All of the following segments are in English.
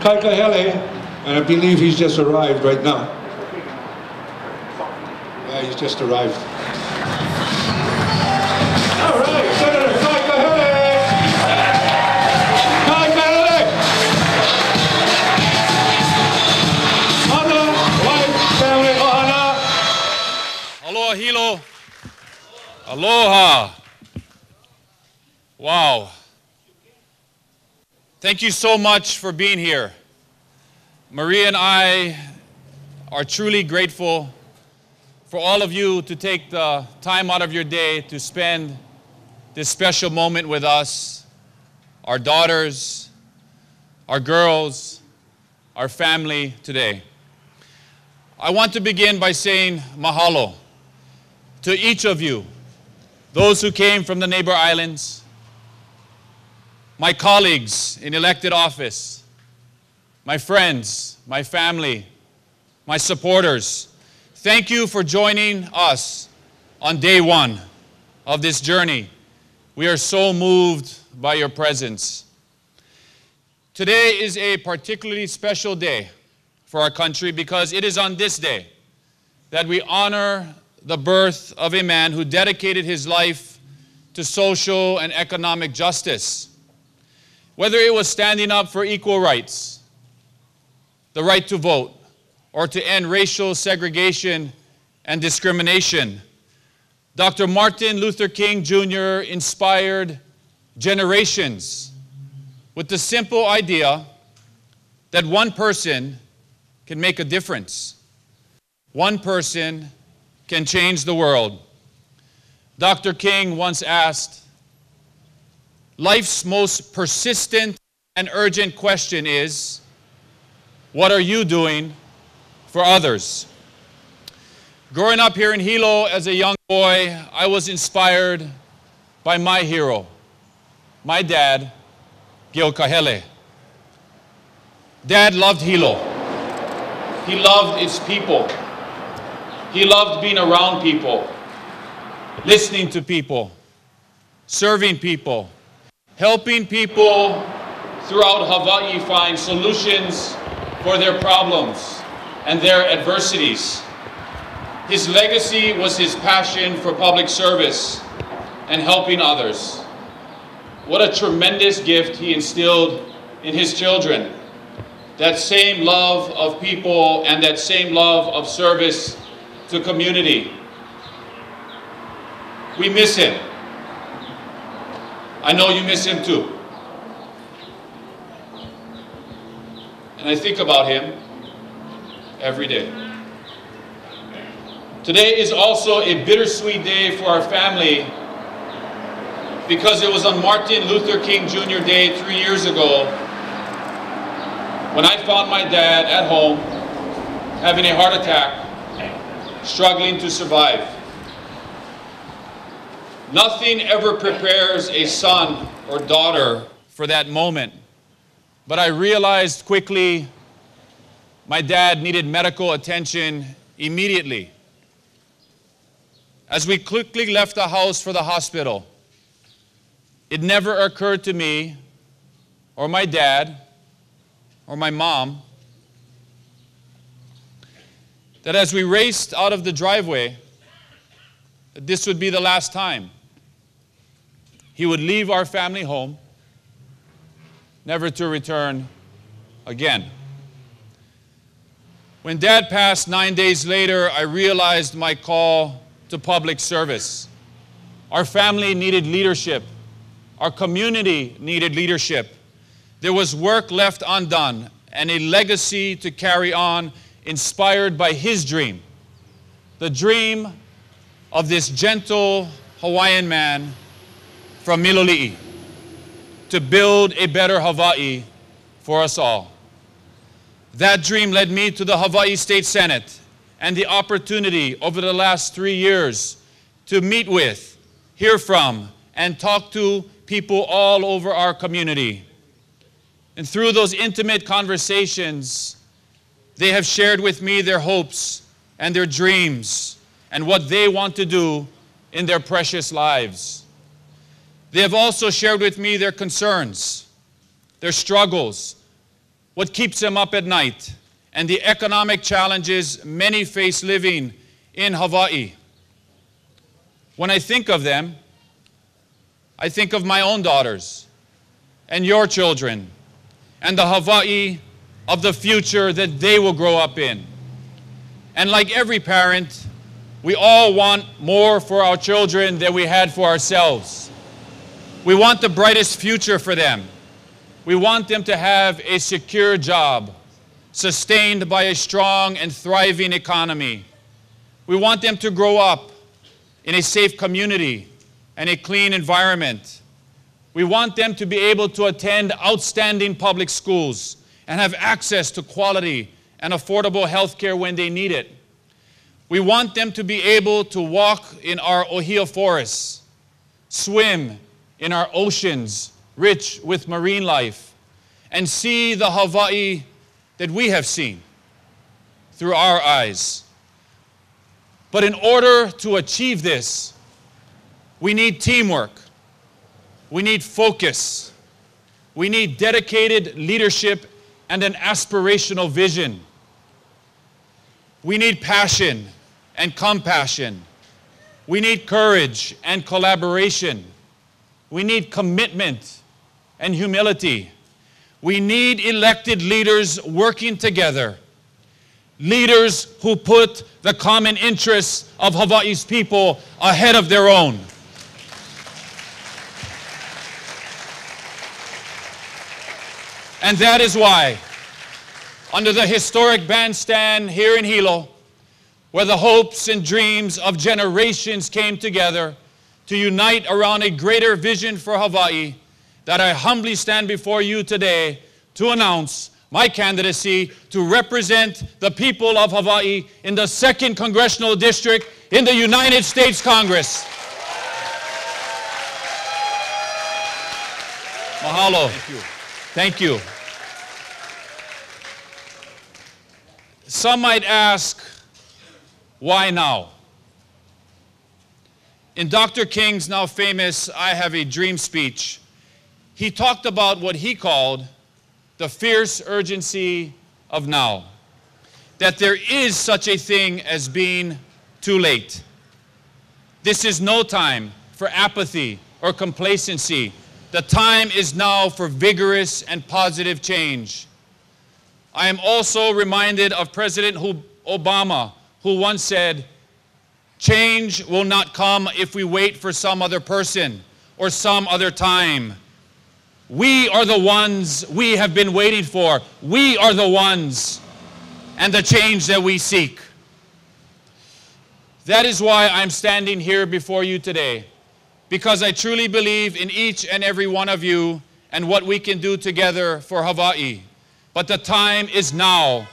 Kai Kahele, and I believe he's just arrived right now. Yeah, he's just arrived. All right, Senator Kai Kahele! Kaikahele! Hana, wife, family, ohana. Aloha Hilo. Aloha. Wow. Thank you so much for being here. Maria and I are truly grateful for all of you to take the time out of your day to spend this special moment with us, our daughters, our girls, our family today. I want to begin by saying mahalo to each of you, those who came from the neighbor islands, my colleagues in elected office, my friends, my family, my supporters. Thank you for joining us on day one of this journey. We are so moved by your presence. Today is a particularly special day for our country because it is on this day that we honor the birth of a man who dedicated his life to social and economic justice. Whether it was standing up for equal rights, the right to vote, or to end racial segregation and discrimination, Dr. Martin Luther King Jr. inspired generations with the simple idea that one person can make a difference. One person can change the world. Dr. King once asked, Life's most persistent and urgent question is, What are you doing for others? Growing up here in Hilo as a young boy, I was inspired by my hero, my dad, Gil Kahele. Dad loved Hilo. He loved its people. He loved being around people, listening to people, serving people, helping people throughout Hawaii find solutions for their problems and their adversities. His legacy was his passion for public service and helping others. What a tremendous gift he instilled in his children. That same love of people and that same love of service to community. We miss him. I know you miss him too. And I think about him every day. Today is also a bittersweet day for our family because it was on Martin Luther King Jr. Day three years ago when I found my dad at home having a heart attack, struggling to survive. Nothing ever prepares a son or daughter for that moment. But I realized quickly my dad needed medical attention immediately. As we quickly left the house for the hospital, it never occurred to me or my dad or my mom that as we raced out of the driveway, this would be the last time. He would leave our family home, never to return again. When dad passed nine days later, I realized my call to public service. Our family needed leadership. Our community needed leadership. There was work left undone and a legacy to carry on inspired by his dream. The dream of this gentle Hawaiian man from Miloli'i to build a better Hawaii for us all. That dream led me to the Hawaii State Senate and the opportunity over the last three years to meet with, hear from, and talk to people all over our community. And through those intimate conversations, they have shared with me their hopes and their dreams and what they want to do in their precious lives. They have also shared with me their concerns, their struggles, what keeps them up at night, and the economic challenges many face living in Hawaii. When I think of them, I think of my own daughters and your children and the Hawaii of the future that they will grow up in. And like every parent, we all want more for our children than we had for ourselves. We want the brightest future for them. We want them to have a secure job, sustained by a strong and thriving economy. We want them to grow up in a safe community and a clean environment. We want them to be able to attend outstanding public schools and have access to quality and affordable health care when they need it. We want them to be able to walk in our ohia forests, swim in our oceans rich with marine life, and see the Hawaii that we have seen through our eyes. But in order to achieve this, we need teamwork. We need focus. We need dedicated leadership and an aspirational vision. We need passion and compassion. We need courage and collaboration. We need commitment and humility. We need elected leaders working together. Leaders who put the common interests of Hawaii's people ahead of their own. And that is why, under the historic bandstand here in Hilo, where the hopes and dreams of generations came together to unite around a greater vision for Hawaii, that I humbly stand before you today to announce my candidacy to represent the people of Hawaii in the 2nd Congressional District in the United States Congress. Mahalo. Thank you. Thank you. Some might ask, why now? In Dr. King's now famous I Have a Dream speech, he talked about what he called the fierce urgency of now. That there is such a thing as being too late. This is no time for apathy or complacency. The time is now for vigorous and positive change. I am also reminded of President Obama, who once said, Change will not come if we wait for some other person or some other time. We are the ones we have been waiting for. We are the ones and the change that we seek. That is why I'm standing here before you today, because I truly believe in each and every one of you and what we can do together for Hawaii. But the time is now.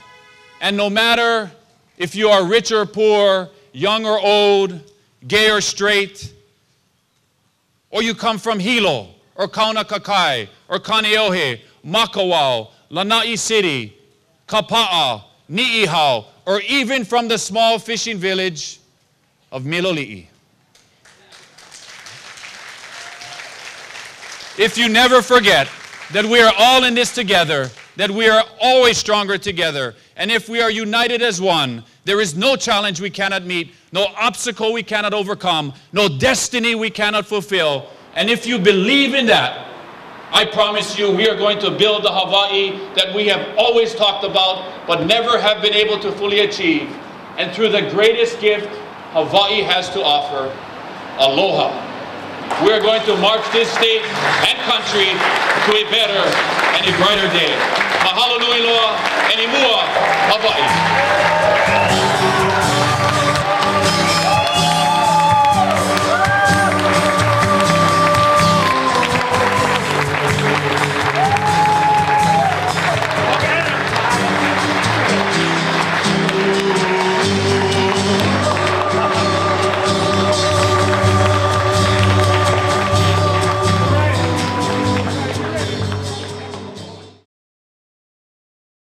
And no matter if you are rich or poor, young or old, gay or straight, or you come from Hilo, or Kaunakakai, or Kaneohe, Makawao, Lanai City, Kapa'a, Ni'ihau, or even from the small fishing village of Miloli'i. If you never forget that we are all in this together, that we are always stronger together. And if we are united as one, there is no challenge we cannot meet, no obstacle we cannot overcome, no destiny we cannot fulfill. And if you believe in that, I promise you we are going to build the Hawaii that we have always talked about but never have been able to fully achieve. And through the greatest gift Hawaii has to offer, aloha. We're going to march this state and country to a better and a brighter day. Mahalo nui loa, and imua, Hawaii.